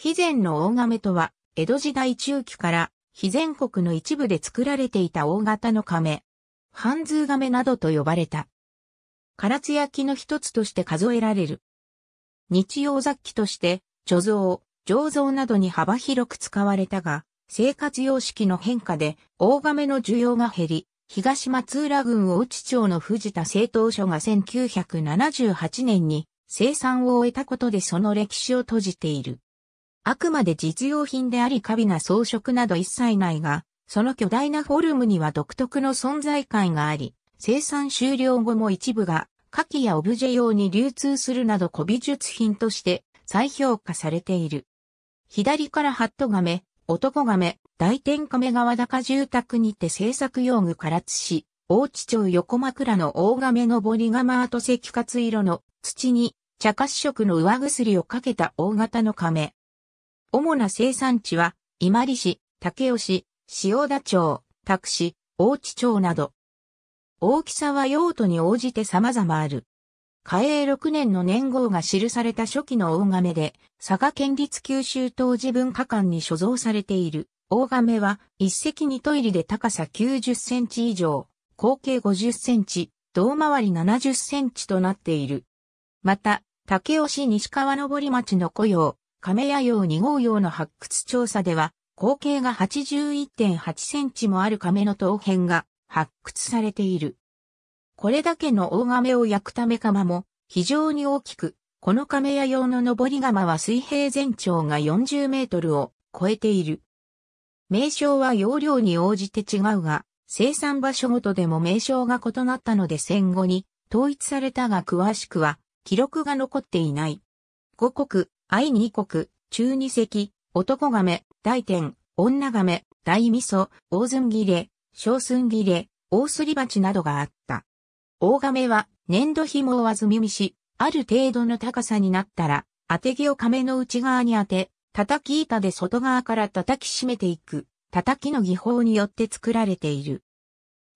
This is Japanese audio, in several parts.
肥前の大亀とは、江戸時代中期から肥前国の一部で作られていた大型の亀。半通亀などと呼ばれた。唐津焼きの一つとして数えられる。日用雑器として、貯蔵、醸造などに幅広く使われたが、生活様式の変化で大亀の需要が減り、東松浦郡大内町の藤田製陶所が1978年に生産を終えたことでその歴史を閉じている。あくまで実用品であり過敏な装飾など一切ないが、その巨大なフォルムには独特の存在感があり、生産終了後も一部が火器やオブジェ用に流通するなど古美術品として再評価されている。左からハット亀、男亀、大天亀川高住宅にて製作用具唐津市、大地町横枕の大亀のぼり釜跡石活色の土に茶褐色の上薬をかけた大型の亀。主な生産地は、今里市、竹尾市、塩田町、拓市、大地町など。大きさは用途に応じて様々ある。嘉永6年の年号が記された初期の大亀で、佐賀県立九州当時文化館に所蔵されている。大亀は一石二トイレで高さ90センチ以上、合計50センチ、胴回り70センチとなっている。また、竹尾市西川登町の雇用、亀屋用2号用の発掘調査では、合計が81.8センチもある亀の頭辺が発掘されている。これだけの大亀を焼くため釜も非常に大きく、この亀屋用の登り釜は水平全長が40メートルを超えている。名称は容量に応じて違うが、生産場所ごとでも名称が異なったので戦後に統一されたが詳しくは記録が残っていない。五国、愛二国、中二石、男亀、大天、女亀、大味噌、大寸切れ、小寸切れ、大すり鉢などがあった。大亀は粘土紐をわずみし、ある程度の高さになったら、当て木を亀の内側に当て、叩き板で外側から叩き締めていく、叩きの技法によって作られている。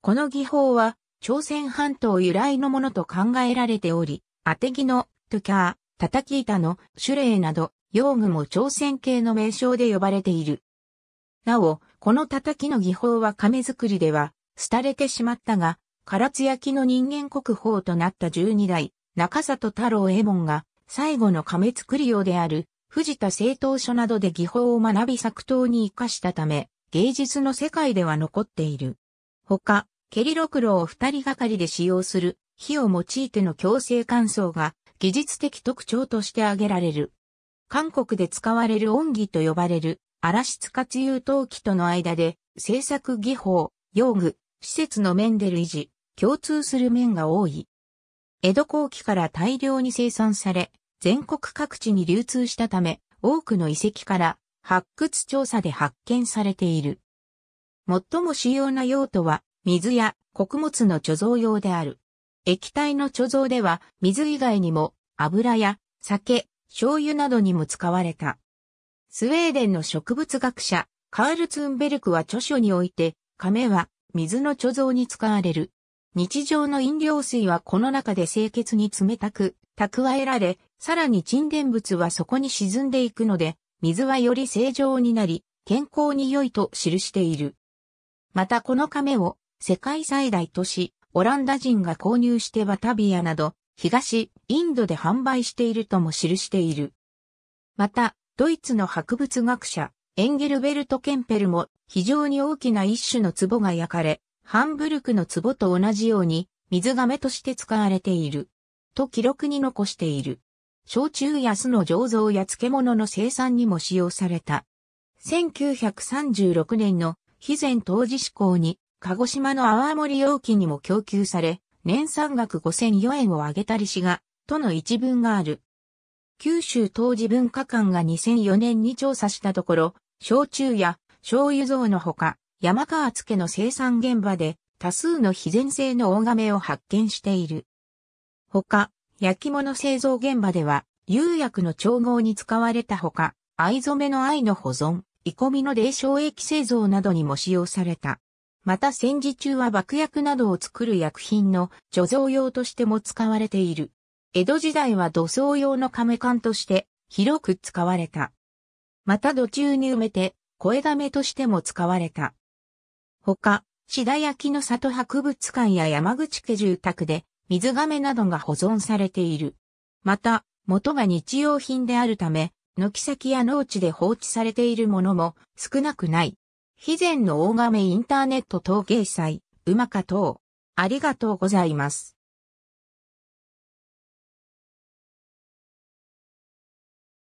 この技法は、朝鮮半島由来のものと考えられており、当て木のトゥキャー、叩き板の種類など、用具も朝鮮系の名称で呼ばれている。なお、この叩きの技法は亀作りでは、廃れてしまったが、唐津焼の人間国宝となった12代、中里太郎右衛門が、最後の亀作り用である、藤田製陶所などで技法を学び作刀に活かしたため、芸術の世界では残っている。他、ケリロクロを二人がかりで使用する、火を用いての強制乾燥が、技術的特徴として挙げられる。韓国で使われる音儀と呼ばれる、荒質活有陶器との間で、制作技法、用具、施設の面でる維持、共通する面が多い。江戸後期から大量に生産され、全国各地に流通したため、多くの遺跡から発掘調査で発見されている。最も主要な用途は、水や穀物の貯蔵用である。液体の貯蔵では、水以外にも、油や酒、醤油などにも使われた。スウェーデンの植物学者、カールツンベルクは著書において、亀は水の貯蔵に使われる。日常の飲料水はこの中で清潔に冷たく蓄えられ、さらに沈殿物はそこに沈んでいくので、水はより正常になり、健康に良いと記している。またこの亀を世界最大都市、オランダ人が購入してバタビアなど、東、インドで販売しているとも記している。また、ドイツの博物学者、エンゲルベルト・ケンペルも非常に大きな一種の壺が焼かれ、ハンブルクの壺と同じように水亀として使われている。と記録に残している。焼酎や酢の醸造や漬物の生産にも使用された。1936年の肥前当時施行に鹿児島の泡盛容器にも供給され、年産額5004円を上げたりしが、との一文がある。九州当時文化館が2004年に調査したところ、焼酎や醤油像のほか、山川付の生産現場で多数の非然性の大亀を発見している。他、焼き物製造現場では、釉薬の調合に使われたほか、藍染めの藍の保存、鋳込みの冷焼液製造などにも使用された。また戦時中は爆薬などを作る薬品の貯蔵用としても使われている。江戸時代は土葬用の亀缶として広く使われた。また土中に埋めて、声亀としても使われた。他、志田焼の里博物館や山口家住宅で、水亀などが保存されている。また、元が日用品であるため、軒先や農地で放置されているものも少なくない。肥前の大亀インターネット統計祭、馬か等。ありがとうございます。